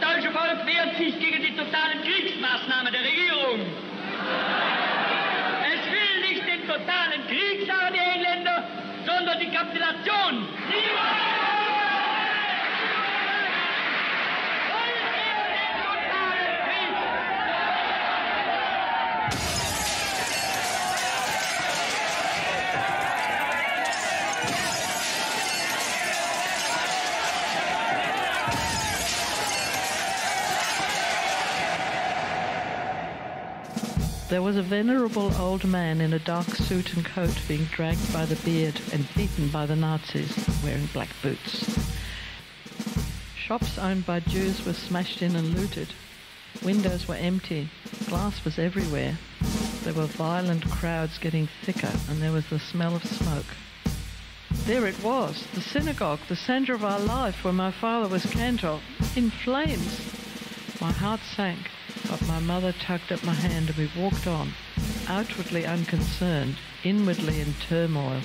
Das deutsche Volk wehrt sich gegen die totalen Kriegsmaßnahmen der Regierung. Es will nicht den totalen Krieg, sagen die Engländer, sondern die Kapitulation. There was a venerable old man in a dark suit and coat being dragged by the beard and beaten by the Nazis wearing black boots. Shops owned by Jews were smashed in and looted. Windows were empty. Glass was everywhere. There were violent crowds getting thicker and there was the smell of smoke. There it was, the synagogue, the centre of our life where my father was cantor, in flames. My heart sank but my mother tugged at my hand and we walked on, outwardly unconcerned, inwardly in turmoil.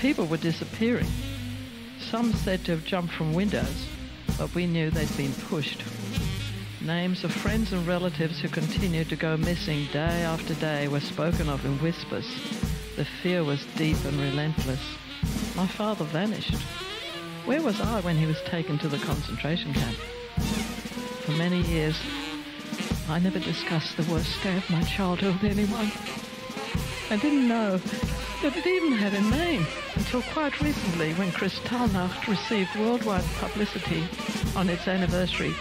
People were disappearing. Some said to have jumped from windows, but we knew they'd been pushed. Names of friends and relatives who continued to go missing day after day were spoken of in whispers. The fear was deep and relentless. My father vanished. Where was I when he was taken to the concentration camp? For many years, I never discussed the worst day of my childhood with anyone. I didn't know it even had a name until quite recently when Kristallnacht received worldwide publicity on its anniversary